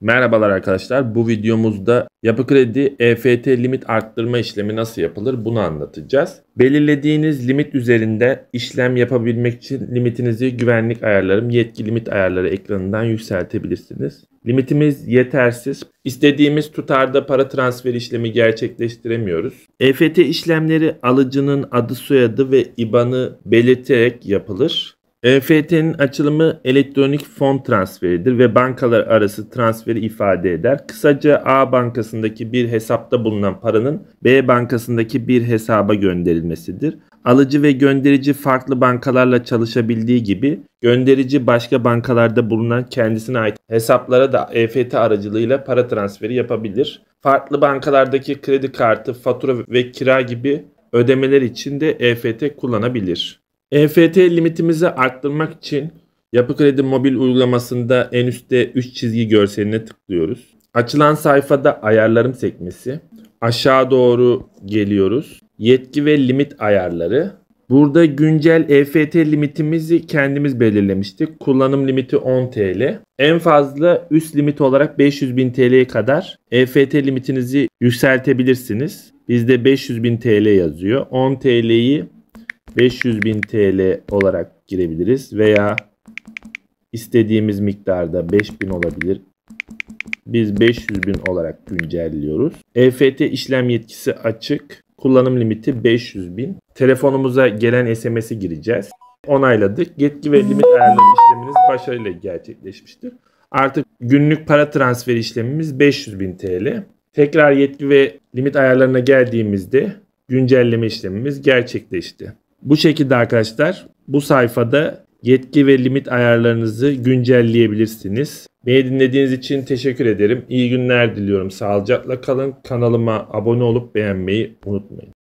Merhabalar arkadaşlar. Bu videomuzda Yapı Kredi EFT limit arttırma işlemi nasıl yapılır bunu anlatacağız. Belirlediğiniz limit üzerinde işlem yapabilmek için limitinizi güvenlik ayarlarım, yetki limit ayarları ekranından yükseltebilirsiniz. Limitimiz yetersiz. İstediğimiz tutarda para transfer işlemi gerçekleştiremiyoruz. EFT işlemleri alıcının adı soyadı ve IBAN'ı belirterek yapılır. EFT'nin açılımı elektronik fon transferidir ve bankalar arası transferi ifade eder. Kısaca A bankasındaki bir hesapta bulunan paranın B bankasındaki bir hesaba gönderilmesidir. Alıcı ve gönderici farklı bankalarla çalışabildiği gibi gönderici başka bankalarda bulunan kendisine ait hesaplara da EFT aracılığıyla para transferi yapabilir. Farklı bankalardaki kredi kartı, fatura ve kira gibi ödemeler için de EFT kullanabilir. EFT limitimizi arttırmak için Yapı Kredi mobil uygulamasında en üstte 3 çizgi görseline tıklıyoruz. Açılan sayfada ayarlarım sekmesi. Aşağı doğru geliyoruz. Yetki ve limit ayarları. Burada güncel EFT limitimizi kendimiz belirlemiştik. Kullanım limiti 10 TL. En fazla üst limit olarak 500 bin TL'ye kadar EFT limitinizi yükseltebilirsiniz. Bizde 500 bin TL yazıyor. 10 TL'yi 500 bin TL olarak girebiliriz veya istediğimiz miktarda 5000 olabilir. Biz 500 bin olarak güncelliyoruz. EFT işlem yetkisi açık. Kullanım limiti 500 bin. Telefonumuza gelen SMS'i gireceğiz. Onayladık. Yetki ve limit ayarlama işleminiz başarıyla gerçekleşmiştir. Artık günlük para transferi işlemimiz 500 bin TL. Tekrar yetki ve limit ayarlarına geldiğimizde güncelleme işlemimiz gerçekleşti. Bu şekilde arkadaşlar bu sayfada yetki ve limit ayarlarınızı güncelleyebilirsiniz. Beni dinlediğiniz için teşekkür ederim. İyi günler diliyorum. Sağlıcakla kalın. Kanalıma abone olup beğenmeyi unutmayın.